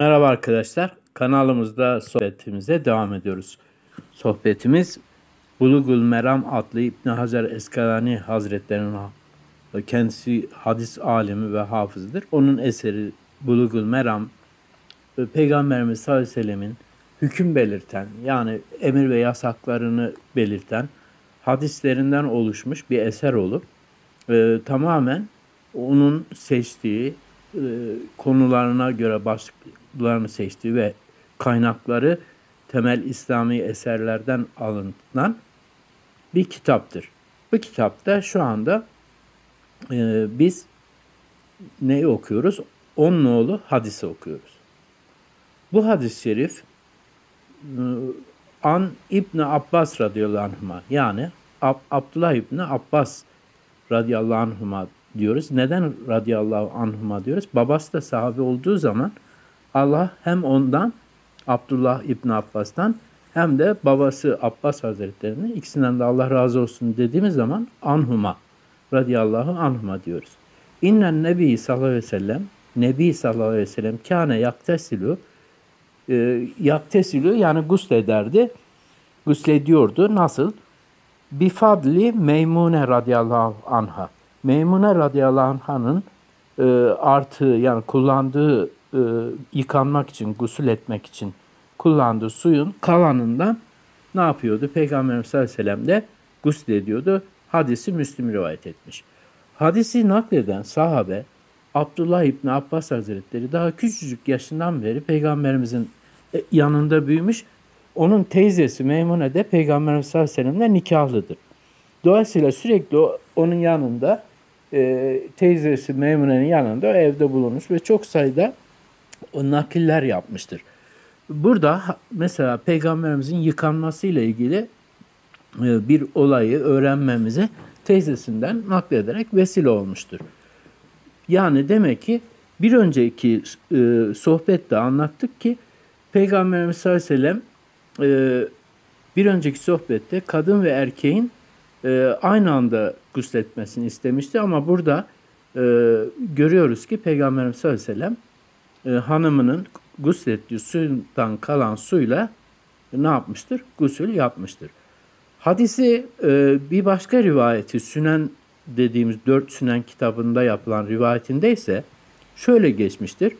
Merhaba arkadaşlar. Kanalımızda sohbetimize devam ediyoruz. Sohbetimiz Bulugul Meram adlı İbn Hacer Eskalani Hazretleri'nin kendisi hadis alimi ve hafızıdır. Onun eseri Bulugul Meram Peygamberimiz sallallahu aleyhi ve sellemin hüküm belirten yani emir ve yasaklarını belirten hadislerinden oluşmuş bir eser olup e, tamamen onun seçtiği e, konularına göre başlıklarını seçtiği ve kaynakları temel İslami eserlerden alınan bir kitaptır. Bu kitapta şu anda e, biz neyi okuyoruz? On nolu hadisi okuyoruz. Bu hadis-i şerif e, An İbni Abbas radıyallahu anhuma yani Ab Abdullah İbni Abbas radıyallahu anhuma diyoruz. Neden radıyallahu anhuma diyoruz? Babası da sahabe olduğu zaman Allah hem ondan Abdullah İbni Abbas'tan hem de babası Abbas Hazretleri'nin ikisinden de Allah razı olsun dediğimiz zaman anhuma radıyallahu anhuma diyoruz. İnnen Nebi sallallahu aleyhi ve sellem Nebi sallallahu aleyhi ve sellem kâne yaktesilu e, yaktesilu yani guslederdi. Guslediyordu. Nasıl? Bifadli Meymune radıyallahu anha. Meymune radıyallahu anh'ın e, artığı yani kullandığı e, yıkanmak için, gusül etmek için kullandığı suyun kalanından ne yapıyordu? Peygamberimiz sallallahu aleyhi ve sellem de gusül ediyordu. Hadisi Müslim rivayet etmiş. Hadisi nakleden sahabe Abdullah İbni Abbas Hazretleri daha küçücük yaşından beri peygamberimizin e, yanında büyümüş. Onun teyzesi Meymune de peygamberimiz sallallahu aleyhi ve sellemle nikahlıdır. Dolayısıyla sürekli onun yanında e, teyzesi Meymune'nin yanında evde bulunmuş ve çok sayıda nakiller yapmıştır. Burada mesela peygamberimizin yıkanmasıyla ilgili e, bir olayı öğrenmemize teyzesinden naklederek vesile olmuştur. Yani demek ki bir önceki e, sohbette anlattık ki Peygamberimiz sallallahu aleyhi ve sellem e, bir önceki sohbette kadın ve erkeğin aynı anda gusletmesini istemişti ama burada görüyoruz ki Peygamberimiz sallallahu aleyhi ve sellem e, hanımının guslettiği suyundan kalan suyla ne yapmıştır? Gusül yapmıştır. Hadisi e, bir başka rivayeti Sünen dediğimiz dört Sünen kitabında yapılan rivayetinde ise şöyle geçmiştir.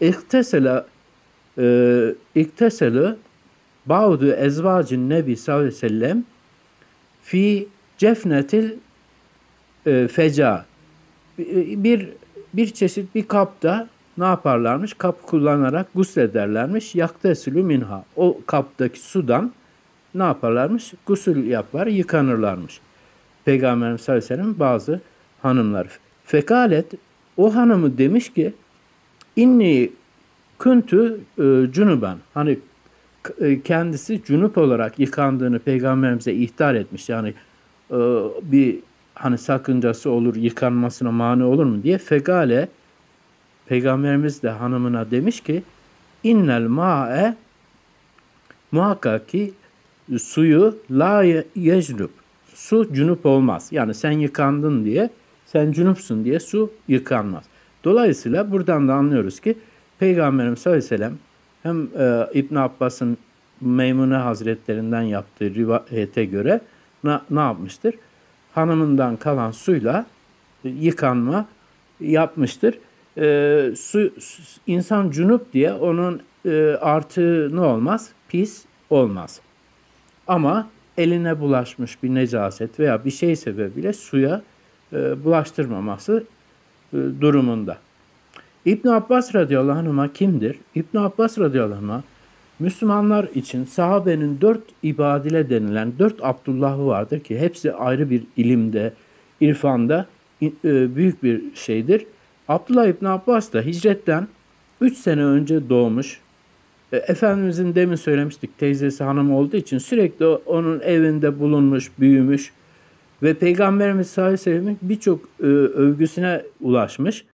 İktesela e, İkteselu Ba'du ezvacın nebi sallallahu aleyhi ve sellem fi cefnetil e, feca bir bir çeşit bir kapta ne yaparlarmış? Kap kullanarak guslederlermiş. Yaktesülü minha. O kaptaki sudan ne yaparlarmış? Gusül yapar, yıkanırlarmış. Peygamberimiz sallallahu aleyhi ve sellem bazı hanımlar. Fekalet o hanımı demiş ki inni küntü e, cunuben. Hani e, kendisi cunup olarak yıkandığını peygamberimize ihtar etmiş. Yani e, bir hani sakıncası olur, yıkanmasına mani olur mu diye fegale peygamberimiz de hanımına demiş ki innel ma'e muhakkak ki suyu la yecnub. Su cunup olmaz. Yani sen yıkandın diye, sen cunupsun diye su yıkanmaz. Dolayısıyla buradan da anlıyoruz ki Peygamberimiz sallallahu aleyhi ve sellem hem e, İbn Abbas'ın Meymune Hazretlerinden yaptığı rivayete göre ne, ne yapmıştır? Hanımından kalan suyla yıkanma yapmıştır. E, su, insan cunup diye onun e, artı ne olmaz? Pis olmaz. Ama eline bulaşmış bir necaset veya bir şey sebebiyle suya e, bulaştırmaması e, durumunda. İbn Abbas radıyallahu anh'a kimdir? İbn Abbas radıyallahu anh'a Müslümanlar için sahabenin dört ibadile denilen dört Abdullah'ı vardır ki hepsi ayrı bir ilimde, irfanda e, büyük bir şeydir. Abdullah İbn Abbas da hicretten 3 sene önce doğmuş. E, Efendimizin demin söylemiştik teyzesi hanım olduğu için sürekli onun evinde bulunmuş, büyümüş ve Peygamberimiz sallallahu aleyhi ve birçok e, övgüsüne ulaşmış.